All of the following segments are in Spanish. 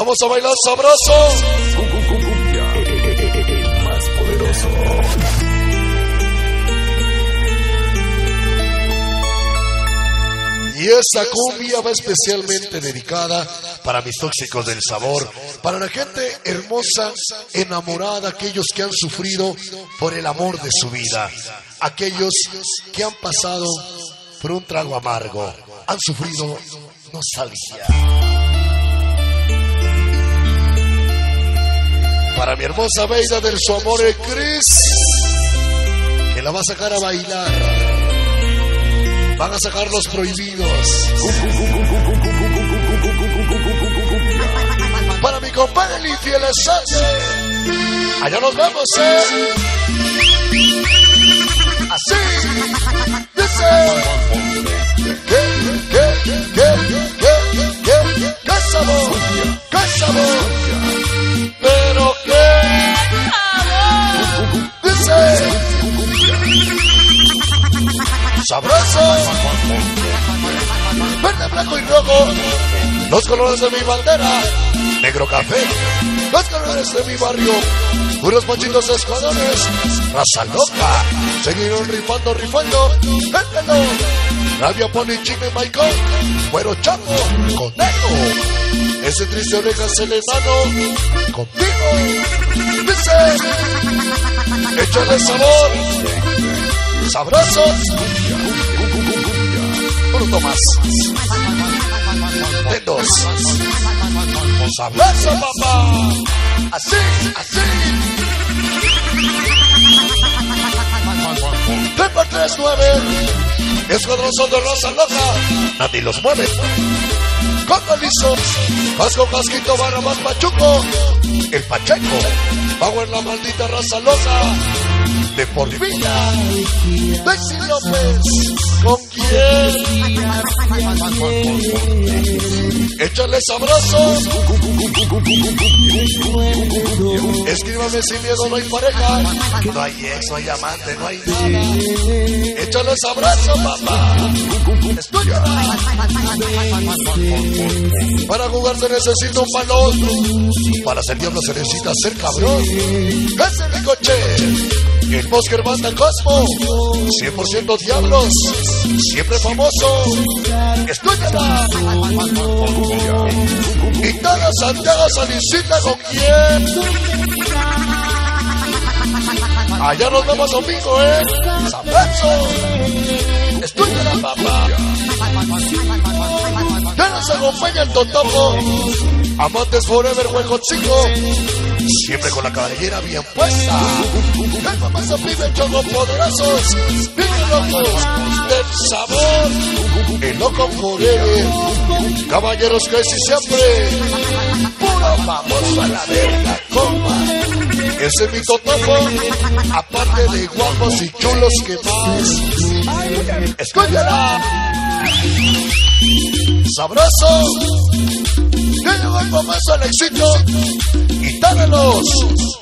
Vamos a bailar sabroso. Cumbia, el más poderoso. Y esa cumbia va especialmente dedicada para mis tóxicos del sabor, para la gente hermosa, enamorada, aquellos que han sufrido por el amor de su vida, aquellos que han pasado por un trago amargo, han sufrido nostalgia. Para mi hermosa Beida del su amor Cris, que la va a sacar a bailar. Van a sacar los prohibidos. Para mi compadre el infiel Sánchez. Allá nos vemos, ¿eh? Así. Dice. ¿Qué, qué, qué, qué, qué, qué sabor? ¿Qué sabor? Pero qué. Dice. Sabroso. Verde, blanco y rojo. Los colores de mi bandera. Negro café. Los colores de mi barrio. Puros ponchitos escuadrones. Raza loca. Seguieron rifando, rifando. Véndelo. Radio Pony, Chico y Michael. Cuero chapo. Conejo. Ese triste oreja enano. Contigo. Dice. Échale sabor. Sabrosos. Uno más. Sabroso, papá. Así, así. Tres por tres, nueve. Escuadrón rosa loca. Nadie los mueve. Liso. Casco, casquito, barra más pachuco. El Pacheco. En la maldita raza loca. De por vida. Bexy López. ¿Con quién? Échale sabroso. Escríbame sin miedo, no hay pareja. No hay ex, no hay amante, no hay nada. Échale sabroso, papá. Para jugar se necesita un balón. Para ser diablo se necesita ser cabrón. Ese Ricochet. El bosque banda Cosmo. 100% diablos. Siempre famoso. Escúchala. Y toda Santiago Salicita con quién. Allá nos vemos domingo, ¿eh? Sabroso. Escúchala, papá. Nos acompaña el Totopo. Amantes Forever, Huejotzingo. Siempre con la cabellera bien puesta. El famoso pibe choco poderosos. Bien locos del sabor. El loco Forever. Caballeros que si siempre. Puro famoso a la verga, compa. Ese es mi totopo. Aparte de guapos y chulos que más. Escúchala. Sabroso. Ya llegó el famoso al éxito. Y tágalos.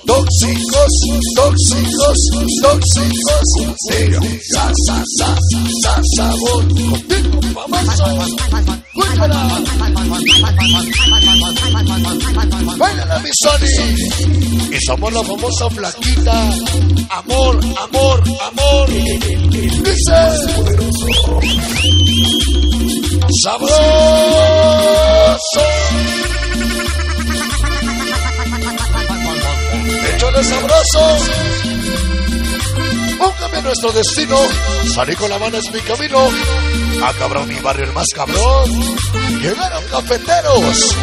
Tóxicos, tóxicos, tóxicos. De sa, sa, sa, sa, sabor. Contigo, famoso. Cuídala. Báilala, mi Sony. Y somos la famosa flaquita. Amor, amor, amor. Dice. Sabroso. Échale sabroso. En nuestro destino. Salí con la mano es mi camino. Ah, cabrón, mi barrio el más cabrón. Llegaron cafeteros.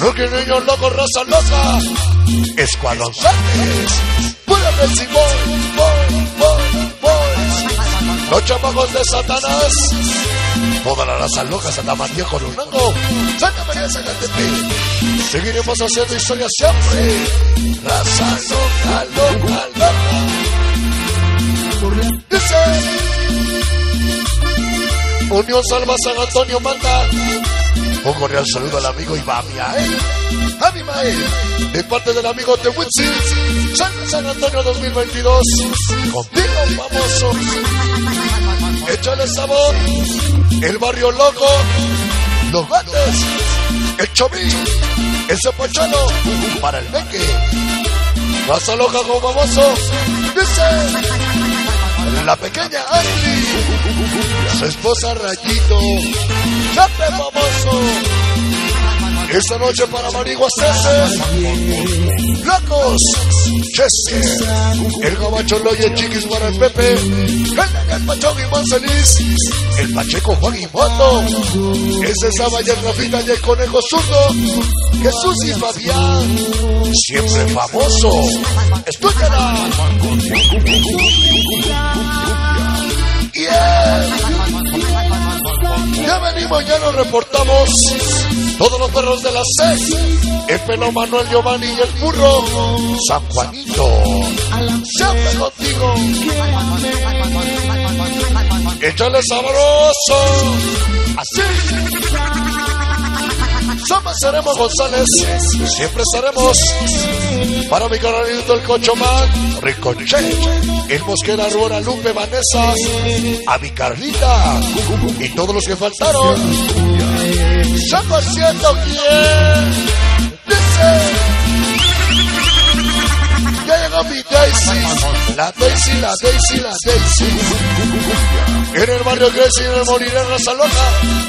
No que niños locos, raza loca. Escuadrón Sánchez. Pura del Simón. Boy, boy, boys. Los chamacos de Satanás. Toda la raza loca, Santa María con un mango. Santa María Zacatepec. Seguiremos haciendo historia siempre. Raza loca, loca, loca. Dice. Unión Salva San Antonio manda. Un cordial saludo al amigo Iván Miael. Javi Mael. De parte del amigo Tewitzi. San, San Antonio 2022. Contigo, famoso. Échale sabor. El barrio loco. Los gatos. El chomín. El cepochano para el meque. Raza loca con famoso. Dice la pequeña Ashley. Su esposa Rayito. Siempre famoso. Esta noche para Mariguas Locos. Chester. El gabacho Loye Chiquis el Pepe. El Pachón y Mancelis. El Pacheco Juan y Moto. Ese es Abaya el Rafita y el Conejo Zurdo. Jesús y Fabián. Siempre famoso. Escúchala. Yeah. Ya venimos, ya nos reportamos. Todos los perros de la seis. El pelo Manuel Giovanni y el burro. San Juanito. Siempre contigo. Échale sabroso. Así. Somos seremos González. Siempre estaremos. Para mi canalito el Cochomán. Ricochet. El Mosquera Ruora Lupe Vanessa. A mi Carlita. Y todos los que faltaron. Somos siendo quien. Dice. La Daisy, la Daisy, la Daisy. En el barrio Grecia y en el Moriré Raza Loca,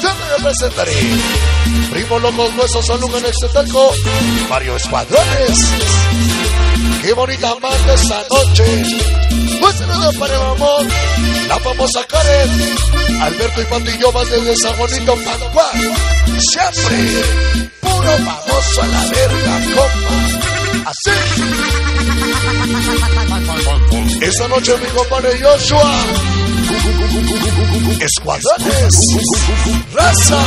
yo me representaré. Primo Locos Huesos Salud en Exetelco, Mario Escuadrones. Qué bonita manda esta noche. Un saludo para el amor, la famosa Karen, Alberto y yo más desde San Juanito, Pancua. Siempre, puro famoso a la verga, compa. Así. Esta noche mi compadre Joshua. Escuadrones, raza,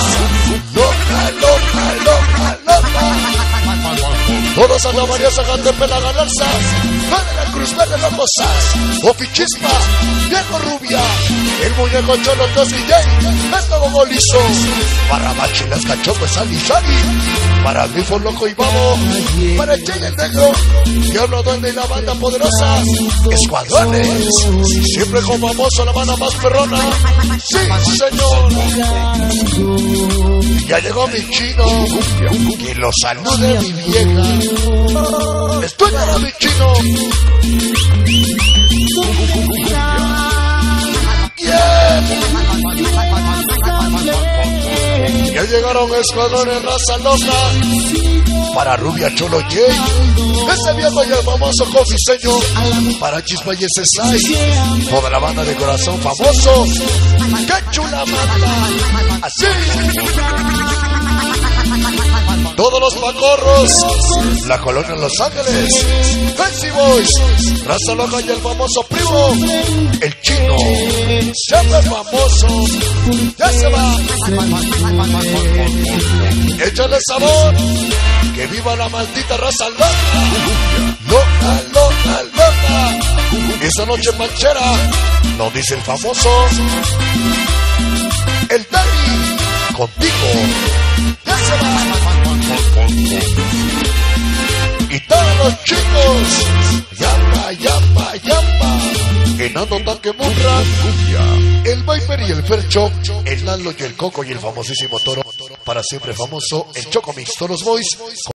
loca, loca, loca, loca. Todos Santa María Zacatepe, la Galarza, de la Cruz Verde, Locosas, Ofichispa, Viejo Rubia, el muñeco Cholo, Tosi Jay, esto como liso, Barrabachi, las cachopes, Sally, Shaggy, para Grifo Loco y Babo, para el Jay el Negro, Diablo Duende y la banda poderosa, Escuadrones, siempre con famoso la banda más perrona, sí señor, ya llegó mi chino, que lo salude mi vieja, estoy para mi chino. Ya llegaron escuadrones raza loca para Rubia Cholo J. Ese viejo y el famoso cofiseño para Chispa y ese Sai. Toda la banda de corazón famoso. ¡Qué chula banda! Así. Todos los pacorros, la colonia Los Ángeles, Fancy Boys, Raza Loca y el famoso primo, el chino, siempre famoso, ya se va. Échale sabor, que viva la maldita raza loca, loca, loca, loca. Esta noche manchera, nos dice el famoso, el Dani, contigo, ya se va. Y todos los chicos, yamba, yamba, yamba. Enano tanque murra, el Viper y el Fercho, el Lalo y el Coco y el famosísimo Toro. Para siempre famoso, el Choco Mix, todos los boys.